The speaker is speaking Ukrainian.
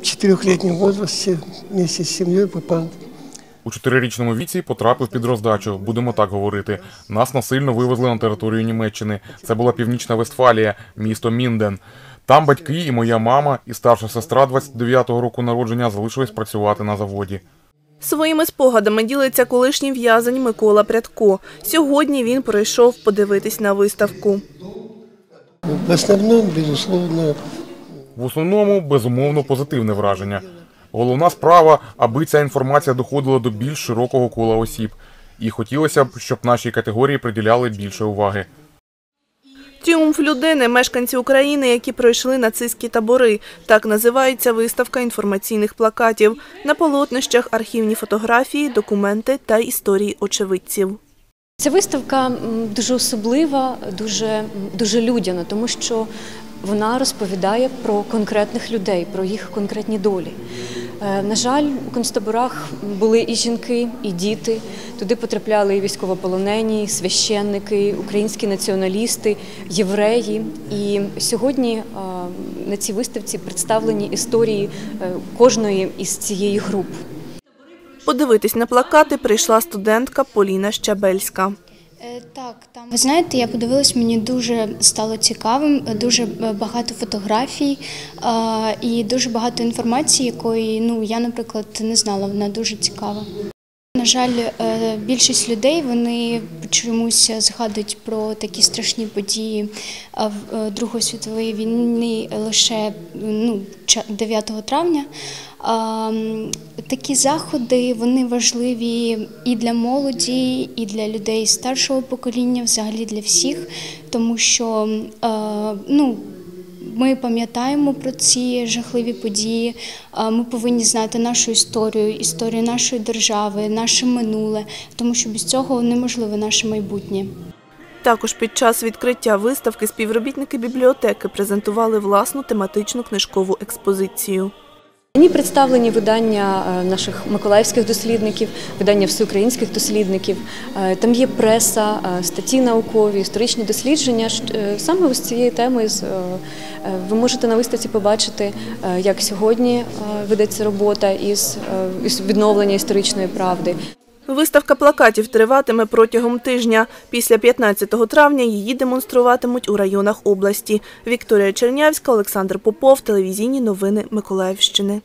в четырехлетнем возрасте вместе с семьей попал У чотирирічному віці потрапив під роздачу. Будемо так говорити. Нас насильно вивезли на територію Німеччини. Це була північна Вестфалія, місто Мінден. Там батьки і моя мама, і старша сестра 29-го року народження залишились працювати на заводі. Своїми спогадами ділиться колишній в'язень Микола Прядко. Сьогодні він прийшов подивитись на виставку. В основном, безусловно, В основному, безумовно, позитивне враження. Головна справа, аби ця інформація доходила до більш широкого кола осіб. І хотілося б, щоб нашій категорії приділяли більше уваги. Тріумф людини мешканці України, які пройшли нацистські табори. Так називається виставка інформаційних плакатів. На полотнищах архівні фотографії, документи та історії очевидців. Ця виставка дуже особлива, дуже, дуже людяна, тому що вона розповідає про конкретних людей, про їх конкретні долі. Е, На жаль, у концтаборах були і жінки, і діти. Туди потрапляли і військовополонені, і священники, українські націоналісти, євреї. І сьогодні е, на цій виставці представлені історії е, кожної із цієї груп. Подивитись на плакати прийшла студентка Поліна Щабельська. Е, Так, там ви знаєте, я подивилась, мені дуже стало цікавим, е, дуже е, багато фотографій і дуже багато інформації, якої ну я, наприклад, не знала. Вона дуже цікава. На жаль, більшість людей вони чомусь згадують про такі страшні події е, Другої світової війни лише ну, ча- 9 травня. Такі заходи вони важливі і для молоді, і для людей старшого покоління, взагалі для всіх, тому що е, ну, ми пам'ятаємо про ці жахливі події. Ми повинні знати нашу історію, історію нашої держави, наше минуле, тому що без цього неможливе наше майбутнє. Також під час відкриття виставки співробітники бібліотеки презентували власну тематичну книжкову експозицію. Мені представлені видання е, наших миколаївських дослідників, видання всеукраїнських дослідників. Е, Там є преса, е, статті наукові, історичні дослідження. Саме з цієї теми ви можете на виставці побачити, як сьогодні ведеться робота із відновлення історичної правди. Виставка плакатів триватиме протягом тижня. Після 15 травня її демонструватимуть у районах області. Вікторія Чернявська, Олександр Попов, телевізійні новини Миколаївщини.